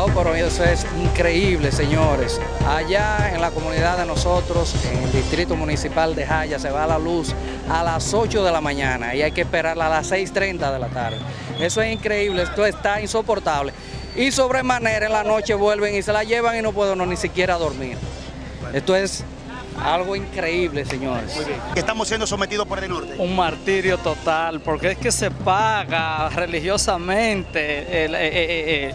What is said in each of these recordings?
Oh, pero eso es increíble, señores. Allá en la comunidad de nosotros, en el distrito municipal de Jaya, se va la luz a las 8 de la mañana y hay que esperarla a las 6.30 de la tarde. Eso es increíble, esto está insoportable. Y sobremanera en la noche vuelven y se la llevan y no puedo ni siquiera dormir. Esto es algo increíble, señores. Estamos siendo sometidos por el norte. Un martirio total, porque es que se paga religiosamente eh, eh, eh,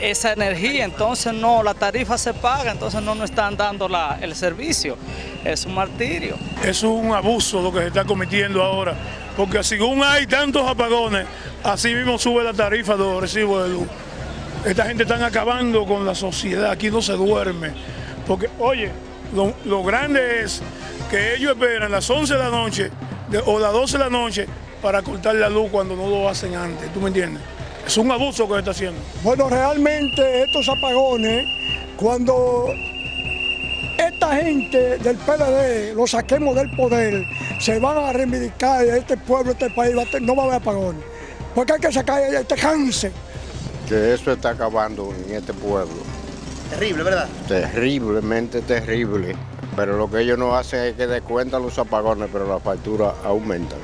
esa energía, entonces no, la tarifa se paga, entonces no nos están dando el servicio. Es un martirio. Es un abuso lo que se está cometiendo ahora, porque según hay tantos apagones, así mismo sube la tarifa de los recibos de luz. Esta gente está acabando con la sociedad, aquí no se duerme. Porque, oye, lo, grande es que ellos esperan las 11 de la noche o las 12 de la noche para cortar la luz cuando no lo hacen antes, ¿tú me entiendes? Es un abuso que se está haciendo. Bueno, realmente estos apagones, cuando esta gente del PLD lo saquemos del poder, se van a reivindicar este pueblo, este país, no va a haber apagones. Porque hay que sacar este cáncer. Que eso está acabando en este pueblo. Terrible, ¿verdad? Terriblemente terrible. Pero lo que ellos no hacen es que descuentan los apagones, pero la factura aumenta.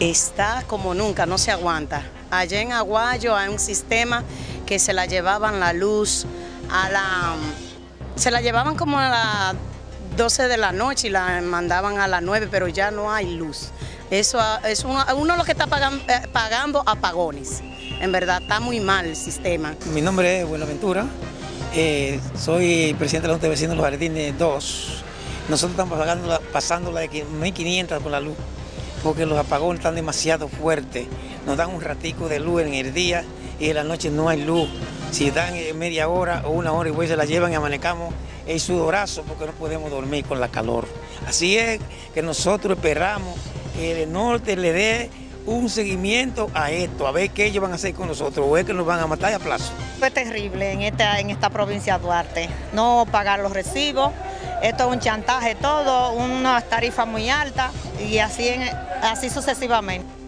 Está como nunca, no se aguanta. Allá en Aguayo hay un sistema que se la llevaban la luz a la... Se la llevaban como a las 12 de la noche y la mandaban a las 9, pero ya no hay luz. Eso es uno, uno lo que está pagando, eh, pagando apagones. En verdad, está muy mal el sistema. Mi nombre es Buenaventura. Eh, soy presidente de la Junta de Vecinos de los Jardines 2. Nosotros estamos pagando, pasando la de 1.500 con la luz, porque los apagones están demasiado fuertes. Nos dan un ratico de luz en el día y en la noche no hay luz. Si dan media hora o una hora y pues se la llevan y amanecamos el sudorazo porque no podemos dormir con la calor. Así es que nosotros esperamos que el norte le dé un seguimiento a esto, a ver qué ellos van a hacer con nosotros, o es que nos van a matar a plazo. Fue terrible en esta, en esta provincia de Duarte, no pagar los recibos, esto es un chantaje todo, unas tarifas muy altas y así, así sucesivamente.